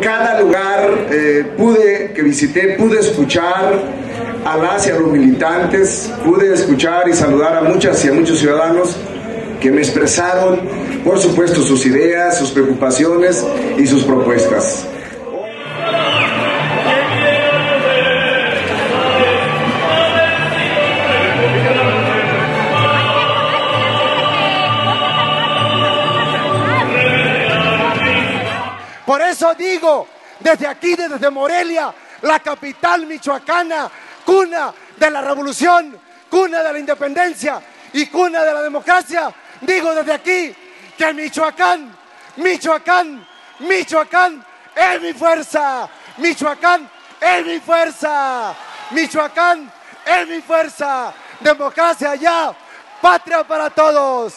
Cada lugar eh, pude que visité, pude escuchar a las y a los militantes, pude escuchar y saludar a muchas y a muchos ciudadanos que me expresaron, por supuesto, sus ideas, sus preocupaciones y sus propuestas. Por eso digo, desde aquí, desde Morelia, la capital michoacana, cuna de la revolución, cuna de la independencia y cuna de la democracia, digo desde aquí que Michoacán, Michoacán, Michoacán es mi fuerza, Michoacán es mi fuerza, Michoacán es mi fuerza, democracia ya, patria para todos.